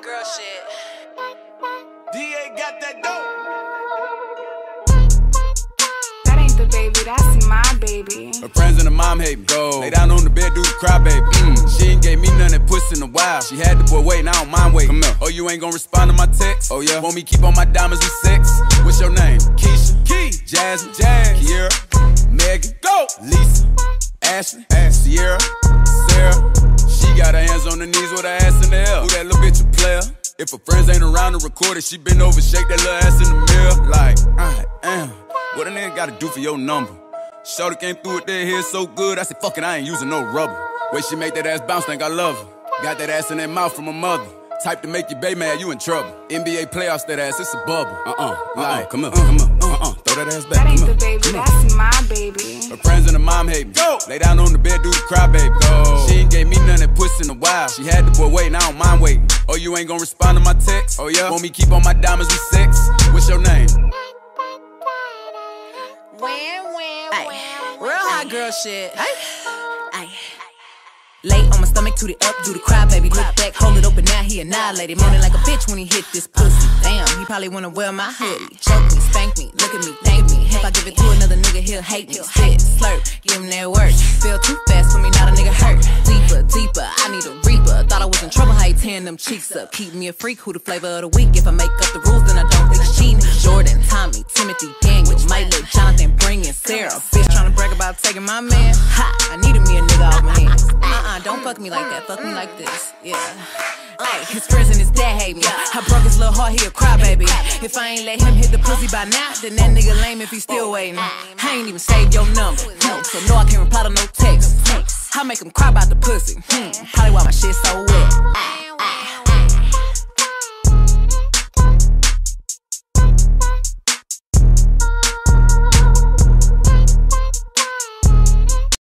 hot girl shit. DA got that dope. That ain't the baby, that's my baby. Her friends and her mom hate me. Go. Lay down on the bed, do the cry, baby. Mm. She ain't gave me none that puss in a while. She had the boy waiting, I don't mind waiting. Come here. Oh, you ain't gonna respond to my text? Oh, yeah. Want me keep on my diamonds with sex? What's your name? Keisha. Key. Jasmine. Jazz. Kiera. If her friends ain't around to record it, she been over, shake that little ass in the mirror. Like, I am. What a nigga gotta do for your number? Shorty came through with that hair so good, I said, fuck it, I ain't using no rubber. Way she make that ass bounce, think I love her. Got that ass in that mouth from her mother. Type to make you bay mad, you in trouble. NBA playoffs, that ass, it's a bubble. Uh uh, uh uh, come up, come up, uh uh, throw that ass back. That ain't the baby, that's my baby. Her friends and her mom hate me. Go! Lay down on the bed, do the cry, baby. Go! She ain't gave me none that puss in a while. She had the boy waiting, I don't mind waiting. You ain't gonna respond to my text? Oh, yeah? Want me keep on my diamonds with sex? What's your name? Win, win, Ay. win. Real hot girl shit. Ay. Lay on my stomach, toot it up, do the cry, baby. Look back, hold it open, now he annihilated. Moaning like a bitch when he hit this pussy. Damn, he probably wanna wear my hoodie. Choke me, spank me, look at me, thank me. If I give it to another nigga, he'll hate me. Spit, slurp, give him that work. Feel too fast in trouble, how he tearing them cheeks up. Keep me a freak, who the flavor of the week. If I make up the rules, then I don't think cheating. Jordan, Tommy, Timothy, Daniel, might let Jonathan bring in Sarah. Bitch tryna brag about taking my man. Ha, I needed me a nigga off my hands. Uh-uh, don't fuck me like that. Fuck me like this. Yeah. Ay, his friends and his dad hate me. I broke his little heart, he a crybaby. If I ain't let him hit the pussy by now, then that nigga lame if he still waiting. I ain't even saved your number, no, so no, I can't reply to no text. I make him cry about the pussy. Hmm, probably why my shit so wet.